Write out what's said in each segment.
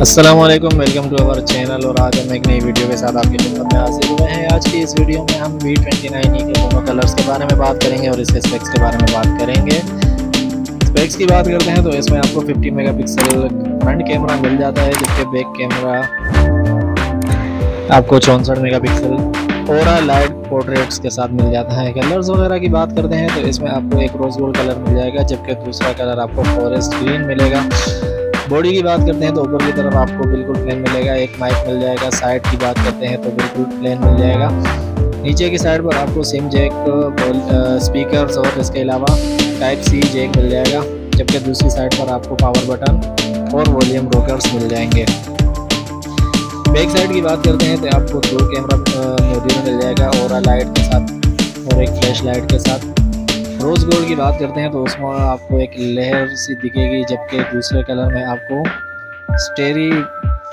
Aslam welcome to our channel और आज हम एक नई वीडियो के साथ आपकी खिदमत में हाजिर हुए हैं। आज की इस वीडियो में हम वी ट्वेंटी नाइन के दोनों कलर्स के बारे में बात करेंगे और इसके स्पेक्स के बारे में बात करेंगे। स्पेक्स की बात करते हैं तो इसमें आपको 50 मेगापिक्सल फ्रंट कैमरा मिल जाता है जबकि बैक कैमरा आपको चौंसठ मेगापिक्सल और लाइट पोर्ट्रेट्स के साथ मिल जाता है। कलर्स वगैरह की बात करते हैं तो इसमें आपको एक रोज गोल्ड कलर मिल जाएगा, जबकि दूसरा कलर आपको फॉरेस्ट ग्रीन मिलेगा। बॉडी की बात करते हैं तो ऊपर की तरफ़ आपको बिल्कुल प्लेन मिलेगा। एक माइक मिल जाएगा साइड की बात करते हैं तो बिल्कुल प्लेन मिल जाएगा। नीचे की साइड पर आपको सिम जैक स्पीकर और इसके अलावा टाइप सी जैक मिल जाएगा, जबकि दूसरी साइड पर आपको पावर बटन और वॉल्यूम रोकर्स मिल जाएँगे। बैक साइड की बात करते हैं तो आपको दो कैमरा मॉड्यूल मिल जाएगा और लाइट के साथ और एक फ्लैश लाइट के साथ। रोज़ गोल्ड की बात करते हैं तो उसमें आपको एक लहर सी दिखेगी, जबकि दूसरे कलर में आपको स्टेरी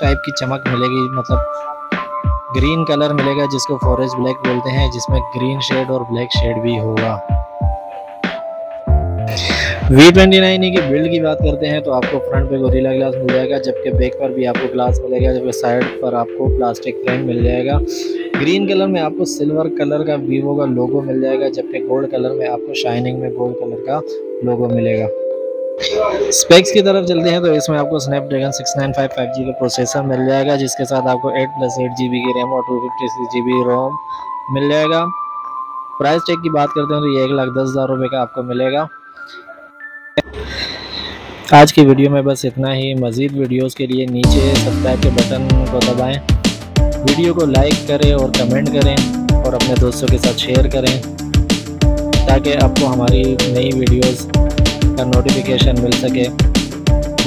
टाइप की चमक मिलेगी मतलब ग्रीन कलर मिलेगा, जिसको फॉरेस्ट ब्लैक बोलते हैं, जिसमें ग्रीन शेड और ब्लैक शेड भी होगा। वी ट्वेंटी नाइन की बिल्ड की बात करते हैं तो आपको फ्रंट पे गोरीला ग्लास मिल जाएगा, जबकि बैक पर भी आपको ग्लास मिलेगा, जबकि साइड पर आपको प्लास्टिक फ्रेम मिल जाएगा। ग्रीन कलर में आपको सिल्वर कलर का वीवो का लोगो मिल जाएगा, जबकि गोल्ड कलर में आपको शाइनिंग में गोल्ड कलर का लोगो मिलेगा। स्पेक्स की तरफ़ चलते हैं तो इसमें आपको स्नैपड्रैगन 695 5G का प्रोसेसर मिल जाएगा, जिसके साथ आपको 8 प्लस एट जी की रैम और two fifty six G B ROM मिल जाएगा। प्राइस टैग की बात करते हैं तो ये एक लाख दस हज़ार रुपये का आपको मिलेगा। आज की वीडियो में बस इतना ही। मज़ीद वीडियोस के लिए नीचे सब्सक्राइब के बटन को दबाएँ। वीडियो को लाइक करें और कमेंट करें और अपने दोस्तों के साथ शेयर करें ताकि आपको हमारी नई वीडियोस का नोटिफिकेशन मिल सके।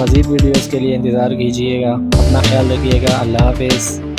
मज़ीद वीडियोस के लिए इंतज़ार कीजिएगा। अपना ख्याल रखिएगा। अल्लाह हाफिज़।